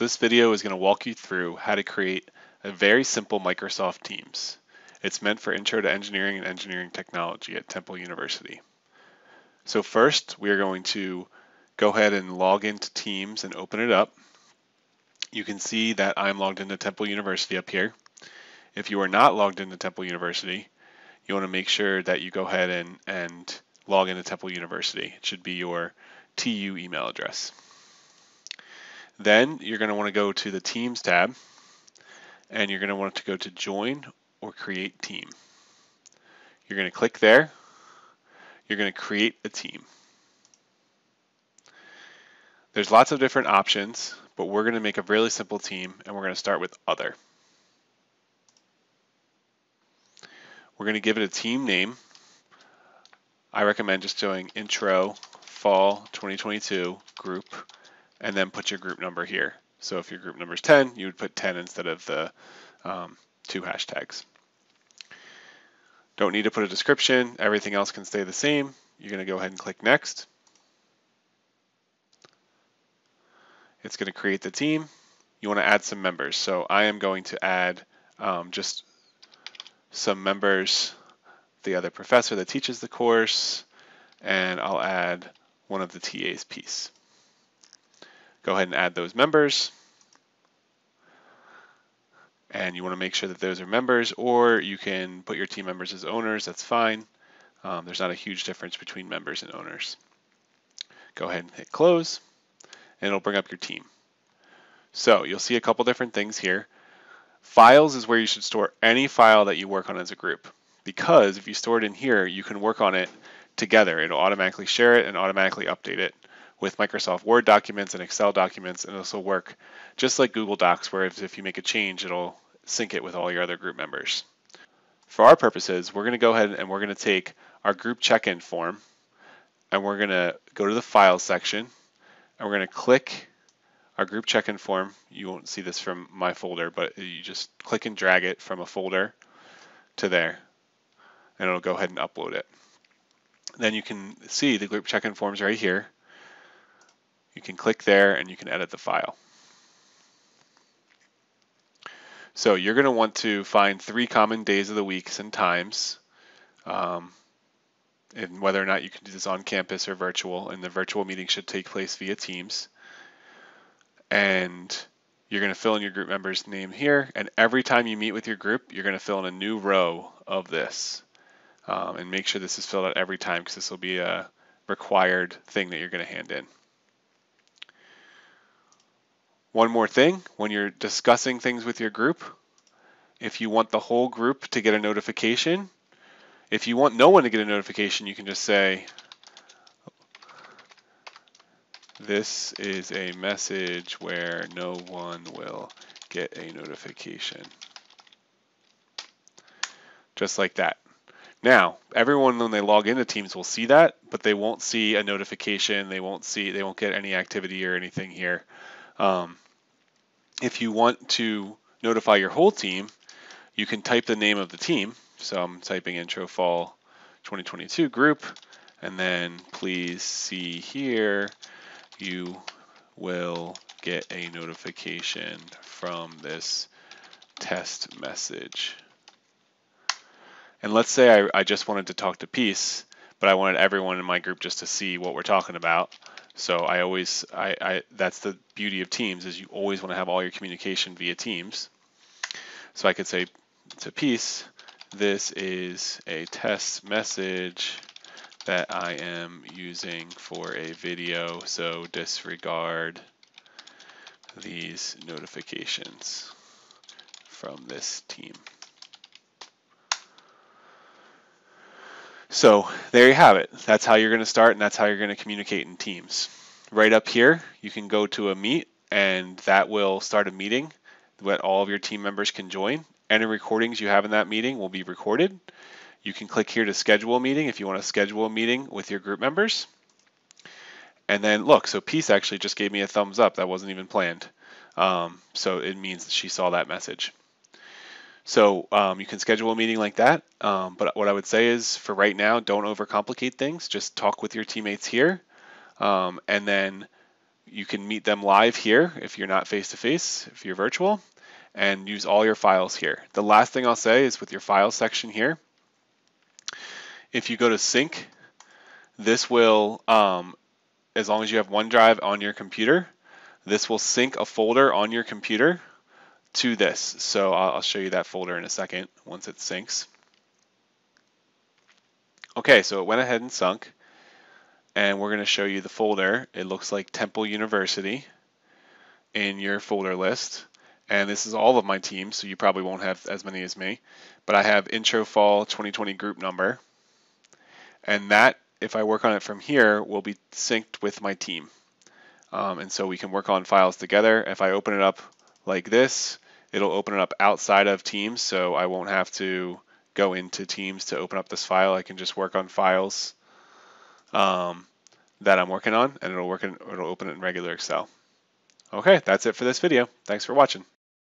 So this video is going to walk you through how to create a very simple Microsoft Teams. It's meant for Intro to Engineering and Engineering Technology at Temple University. So first, we are going to go ahead and log into Teams and open it up. You can see that I'm logged into Temple University up here. If you are not logged into Temple University, you want to make sure that you go ahead and, and log into Temple University. It should be your TU email address. Then you're going to want to go to the Teams tab and you're going to want to go to Join or Create Team. You're going to click there. You're going to create a team. There's lots of different options, but we're going to make a really simple team and we're going to start with Other. We're going to give it a team name. I recommend just doing Intro Fall 2022 Group and then put your group number here. So if your group number is 10, you would put 10 instead of the um, two hashtags. Don't need to put a description. Everything else can stay the same. You're going to go ahead and click Next. It's going to create the team. You want to add some members. So I am going to add um, just some members, the other professor that teaches the course, and I'll add one of the TA's Peace. Go ahead and add those members. And you want to make sure that those are members, or you can put your team members as owners, that's fine. Um, there's not a huge difference between members and owners. Go ahead and hit close, and it'll bring up your team. So you'll see a couple different things here. Files is where you should store any file that you work on as a group, because if you store it in here, you can work on it together. It'll automatically share it and automatically update it with Microsoft Word documents and Excel documents, and this will work just like Google Docs, where if, you make a change, it'll sync it with all your other group members. For our purposes, we're going to go ahead and we're going to take our group check-in form, and we're going to go to the Files section, and we're going to click our group check-in form. You won't see this from my folder, but you just click and drag it from a folder to there, and it'll go ahead and upload it. Then you can see the group check-in forms right here. You can click there and you can edit the file. So you're going to want to find three common days of the weeks and times, um, and whether or not you can do this on campus or virtual. And the virtual meeting should take place via Teams. And you're going to fill in your group member's name here. And every time you meet with your group, you're going to fill in a new row of this. Um, and make sure this is filled out every time because this will be a required thing that you're going to hand in. One more thing, when you're discussing things with your group, if you want the whole group to get a notification, if you want no one to get a notification, you can just say, this is a message where no one will get a notification. Just like that. Now, everyone when they log into Teams will see that, but they won't see a notification. They won't see, they won't get any activity or anything here. Um, if you want to notify your whole team, you can type the name of the team. So I'm typing intro fall 2022 group, and then please see here, you will get a notification from this test message. And let's say I, I just wanted to talk to Peace, but I wanted everyone in my group just to see what we're talking about. So I always, I, I, that's the beauty of Teams is you always want to have all your communication via Teams. So I could say to Peace, this is a test message that I am using for a video, so disregard these notifications from this team. So there you have it. That's how you're going to start and that's how you're going to communicate in Teams. Right up here, you can go to a meet and that will start a meeting that all of your team members can join. Any recordings you have in that meeting will be recorded. You can click here to schedule a meeting if you want to schedule a meeting with your group members. And then look, so Peace actually just gave me a thumbs up. That wasn't even planned. Um, so it means that she saw that message. So um, you can schedule a meeting like that. Um, but what I would say is for right now, don't overcomplicate things. Just talk with your teammates here. Um, and then you can meet them live here if you're not face to face, if you're virtual, and use all your files here. The last thing I'll say is with your file section here, if you go to sync, this will, um, as long as you have OneDrive on your computer, this will sync a folder on your computer to this. So I'll show you that folder in a second once it syncs. Okay, so it went ahead and sunk and we're going to show you the folder. It looks like Temple University in your folder list. And this is all of my teams, so you probably won't have as many as me. But I have intro fall 2020 group number. And that, if I work on it from here, will be synced with my team. Um, and so we can work on files together. If I open it up like this, it'll open it up outside of Teams, so I won't have to go into Teams to open up this file. I can just work on files um, that I'm working on, and it'll work in, it'll open it in regular Excel. Okay, that's it for this video. Thanks for watching.